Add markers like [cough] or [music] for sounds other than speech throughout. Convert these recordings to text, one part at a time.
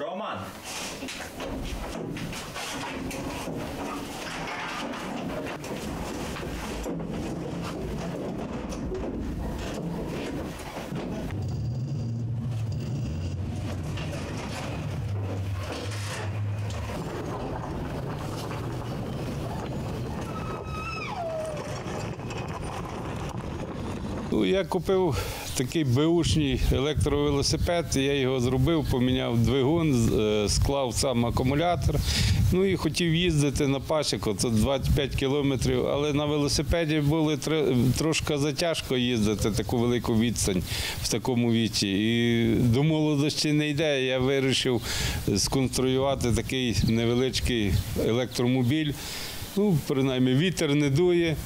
Роман! Я купив такий беушний електровелосипед, я його зробив, поміняв двигун, е, склав сам акумулятор. Ну і хотів їздити на пасіку, це 25 кілометрів, але на велосипеді було трошки затяжко їздити таку велику відстань в такому віці. І до молодості не йде. Я вирішив сконструювати такий невеличкий електромобіль. Ну, принаймні, вітер не дує.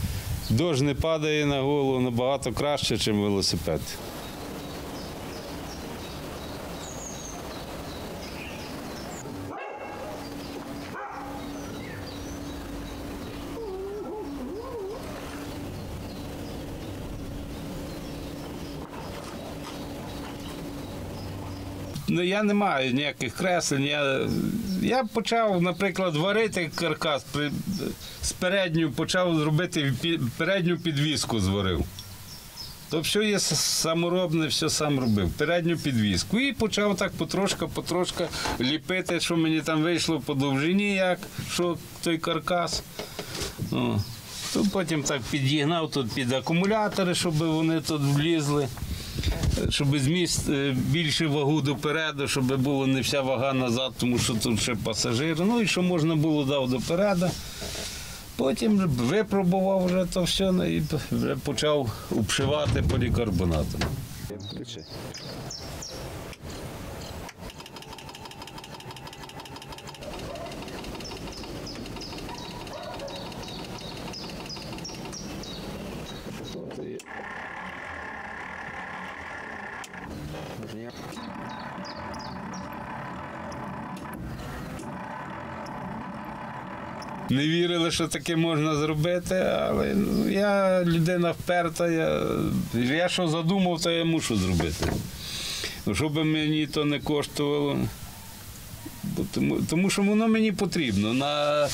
Дощ не падає на голову набагато краще, ніж велосипед. Я не маю ніяких креслень. Я, я почав, наприклад, варити каркас, при, з передню почав робити передню підвіску зварив. То все є саморобне, все сам робив. Передню підвіску. І почав так потрошка, потрошка ліпити, що мені там вийшло по довжині, як, що той каркас. О. То потім так підігнав тут під акумулятори, щоб вони тут влізли щоб зміст е, більше вагу допереду, щоб було не вся вага назад, тому що тут ще пасажири. Ну і що можна було дав допереду. Потім випробував вже то все ну, і вже почав обшивати полікарбонатом. Не вірили, що таке можна зробити, але ну, я людина вперта, я, я що задумав, то я мушу зробити. Ну, Що би мені то не коштувало. Тому, тому що воно мені потрібно. На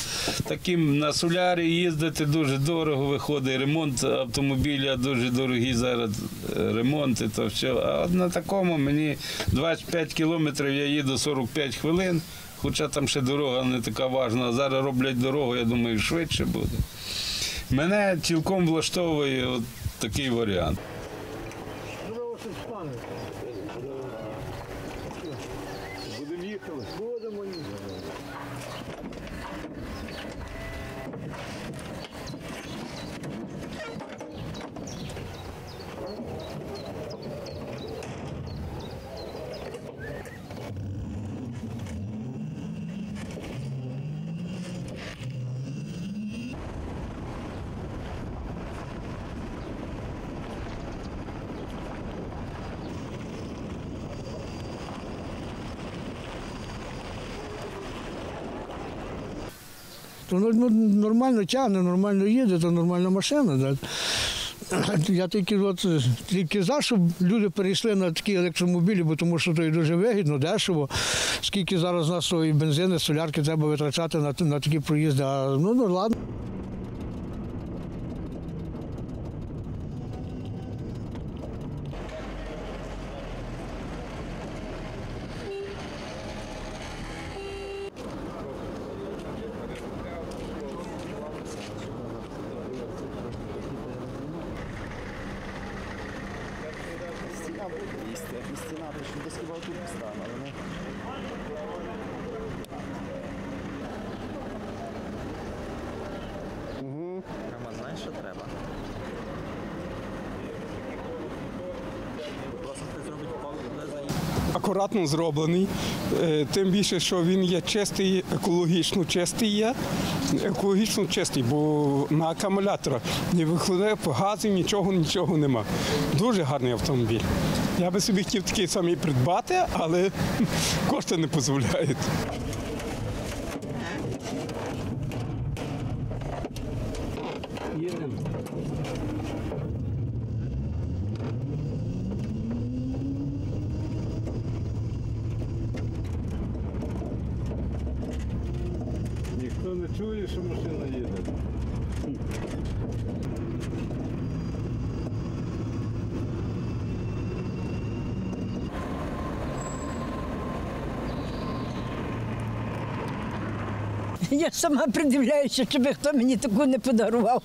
таким на солярі їздити дуже дорого виходить. Ремонт автомобіля дуже дорогі зараз е, ремонти, то все. А на такому мені 25 кілометрів я їду 45 хвилин, хоча там ще дорога не така важна. Зараз роблять дорогу, я думаю, швидше буде. Мене цілком влаштовує от такий варіант. То ну, ну, нормально тягне, нормально їде, то нормальна машина. Да. Я тільки от тільки за, щоб люди перейшли на такі електромобілі, бо тому що то і дуже вигідно, дешево. Скільки зараз у нас і бензини, солярки треба витрачати на, на такі проїзди. А, ну, ну ладно. Стіна, то десь хіба тут стане, але не. Роман, знаєш, що треба? Просто хтось зробить повне заїзд. акуратно зроблений, е, тим більше, що він є чистий, екологічно чистий є, екологічно чистий, бо на акумулятора не виходить газів, нічого, нічого нема. Дуже гарний автомобіль. Я би собі хотів такий самий придбати, але [laughs] кошти не дозволяють. чую, що машина їде. Я сама придивляюся, би хто мені таку не подарував.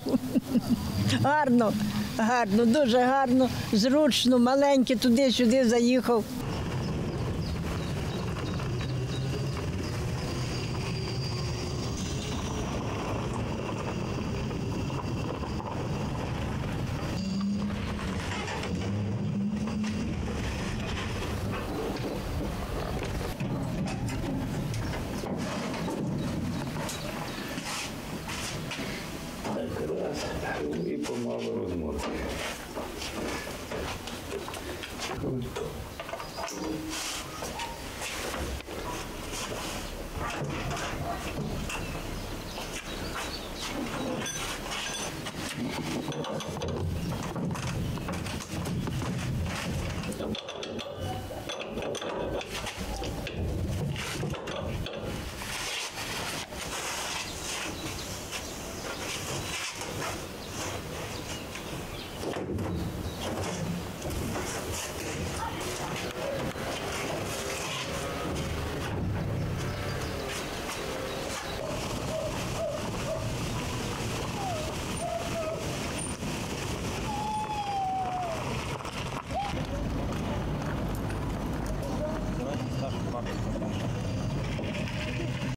Гарно, гарно, дуже гарно, зручно, маленький туди-сюди заїхав. мали розмовки.